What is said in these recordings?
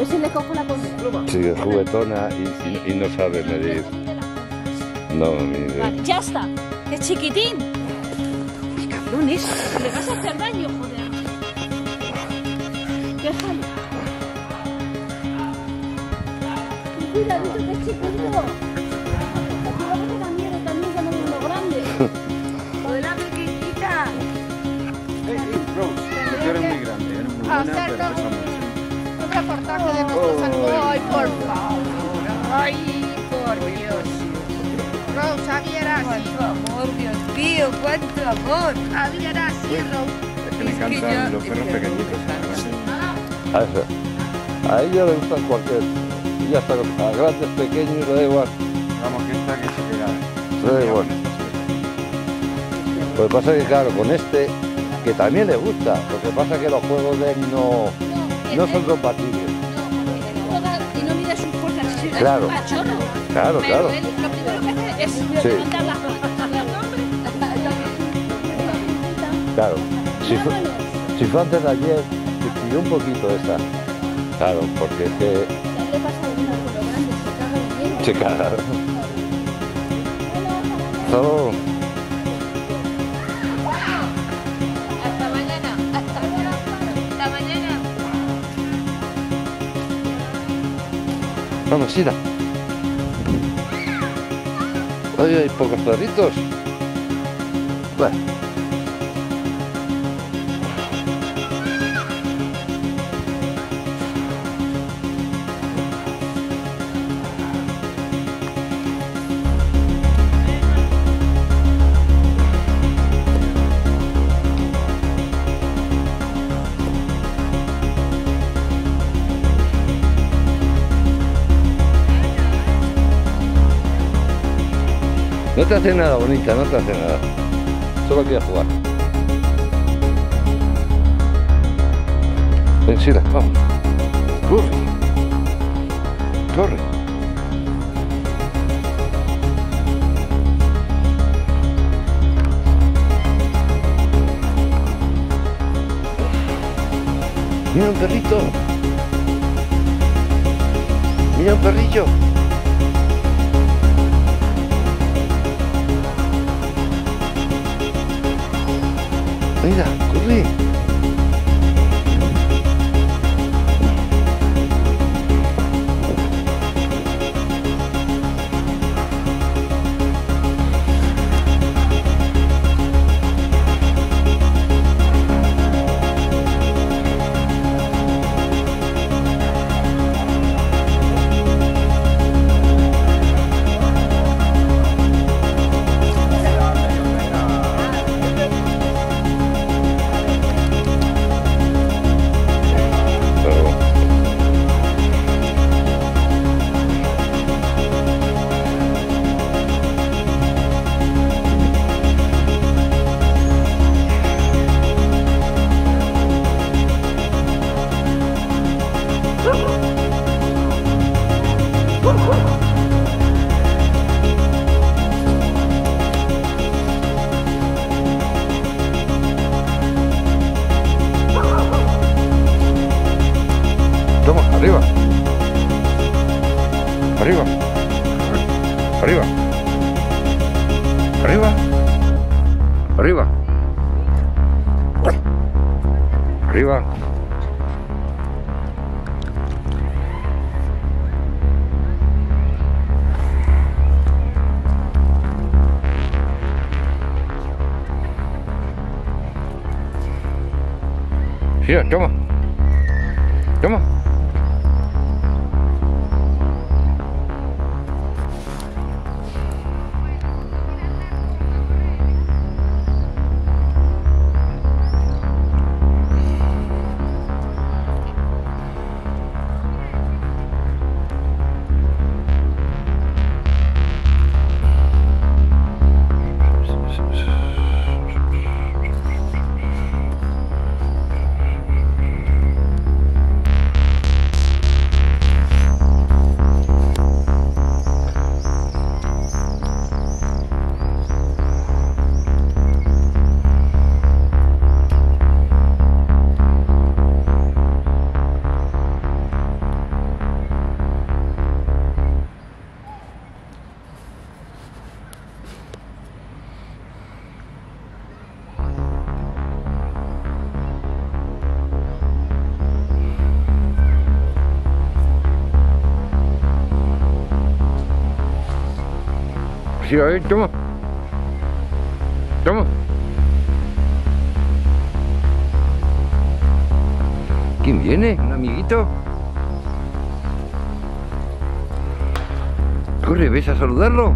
ver si le cojo la comida. Sí, es juguetona y, y- y no sabe medir. No, ni idea. Vale, ya está. Es chiquitín. Qué cabrón es. Le vas a hacer daño, joder. Déjalo. Cuidadito que es miedo también cuando es uno grande. Joder, la pequeñita. Yo era muy grande, era muy buena, pero reportaje de nuestros amigos. Ay, por favor. Ay, por Dios. Rose, Javier así. Cuánto amor, Dios mío, cuánto amor. Javier así, Rose. Es que le encantan los perros pequeñitos. ¿eh? A, eso. a ella le gustan cualquier. Ya está, a grandes, pequeños, le da igual. Vamos, que esta que se queda. Le da igual. Lo que pasa es que, claro, con este, que también le gusta, lo que pasa es que los juegos de él no, no son compatibles. Claro. Claro, claro. Sí. Claro. Si, fu- si fue antes de ayer, te pidió un poquito esa. Claro, porque es que se caga vamos, Sira. Ay, hay pocos perritos. Bueno. Te hace nada bonita, no te hace nada. Solo quiere jugar. Ven, vamos. Corre. Corre. Mira un perrito. Mira un perrillo. Mira, Arriba. Mira, toma. Toma. Sí, a ver, toma. Toma. ¿Quién viene? ¿Un amiguito? Corre, ¿ves a saludarlo?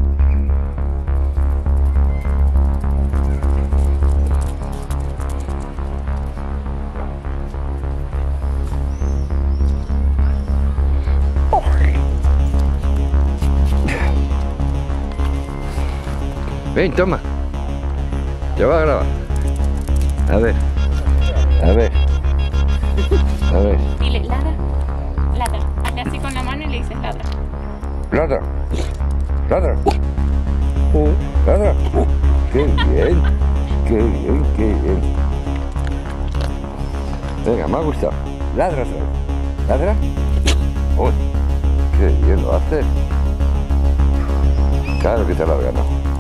Ven, toma. Te va a grabar. A ver. A ver. A ver. Dile, ladra. Ladra. Hazle así con la mano y le dices ladra. Ladra. Ladra. Ladra. Qué bien. Qué bien, qué bien. Venga, me ha gustado. Ladra otra vez. Ladra. Uy, qué bien lo haces. Claro que te lo has ganado.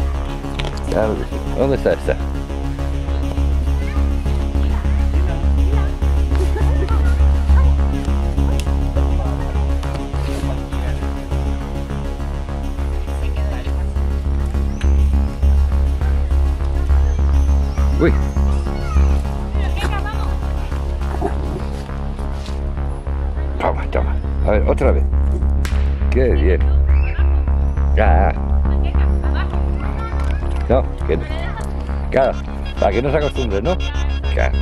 ¿Dónde está esta? Uy. Toma, toma. A ver, otra vez. Qué bien. Ya. Claro, para que no se acostumbre, ¿no? Claro.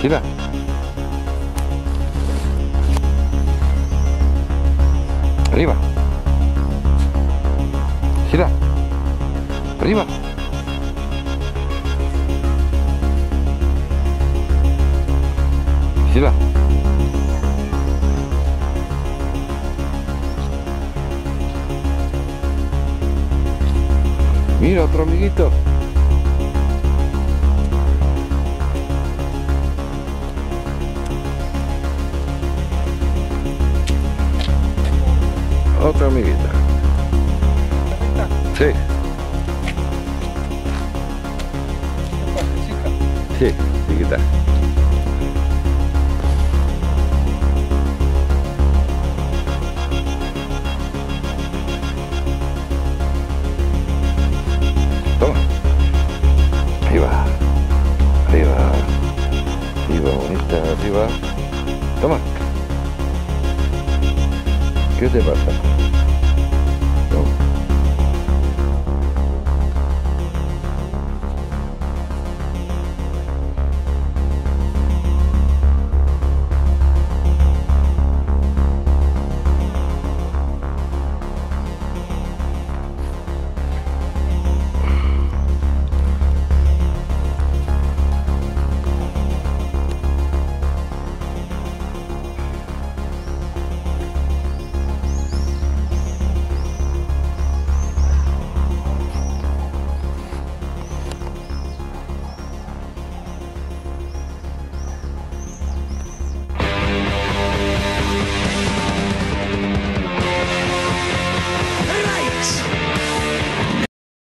Tira. Arriba. Tira. Arriba. Tira. Mira, otro amiguito. Otra amiguita. Sí. Sí, chiquita. Toma. Arriba. Arriba. Arriba, bonita, arriba. Toma. Monsieur Devasseur.